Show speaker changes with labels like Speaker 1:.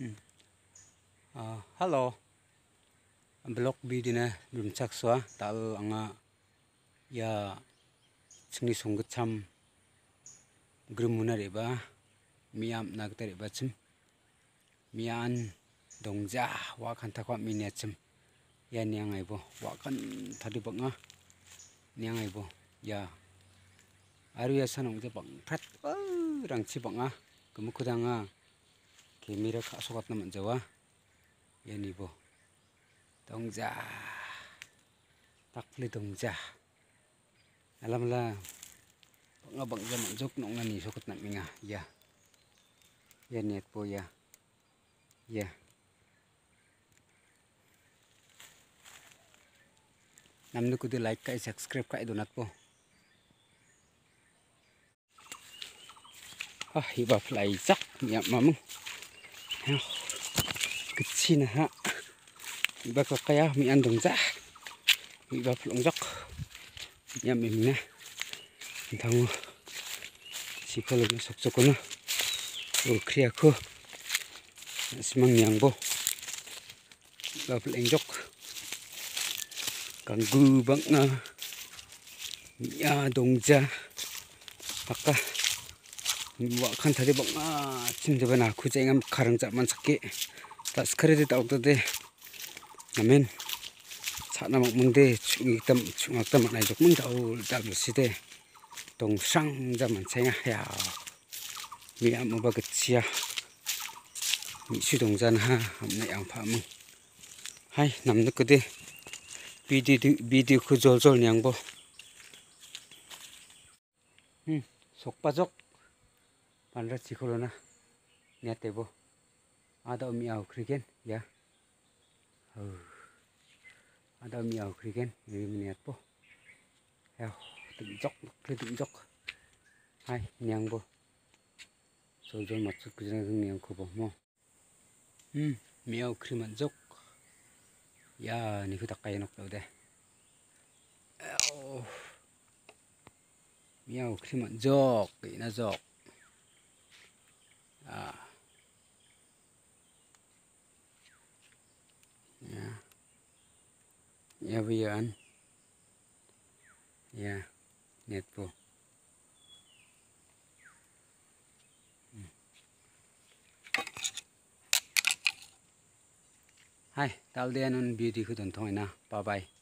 Speaker 1: Uh, hello. Block B dum brum chakswa tal anga ya chini songga cham grumuna reba miyam nagta reba chim miyan dongja wa khan thakwa minya chim ya nyangai bo wa khan thadi banga nyangai bo ya aru ya sanong je bang phat rang chi banga kumukudanga kemira kak sokat naman jawa. Yan ibo. Tongja. Takli tongja. Alam lah. Nga bang jaman jok nung nga ni sokat nang minga. Ya. Yan niat po ya. Ya. ya. ya. Namun kudu like kak, subscribe kak, donat po. Ah, iba fly jak. Ya, mamu. Kecil ha. Iba ko kaya mi andong za. Ba plong jok ya mi na thang si ko lo sok sok na. O, kriya ko. Simang yang bo ba plong jok kang gu bang na. Ya dong za. 아 niwa khan thade bang a chin de bana khu chai ngam kharang mặn man sakke ta skare de taw de amen chana mang mung de chungi tam chungak tam nai jok mung taw da lu si de tong sang ja man chai nga ya mi am ba ga chia mi su dong jan ha am nai ang pha mung hai nam nu ko de bi de bi de khu jol jol nyang bo hm sok pa jok pan rat sikholo na ne te bo. Ada mi au kriken ya. Ho ada mi au kriken ri mi net bo. Heo tự dốc cái tự dốc hai nhang bo. Rồi rồi mặt sức cái nhang của bông mo. Um mi au kri man dốc ya, ni khu tắc cây nóc đâu đây mi au kri man dốc cái na dốc à. yeah. yeah bây giờ anh. Yeah net po hai tal dia nun beauty khu don thôi na bye bye.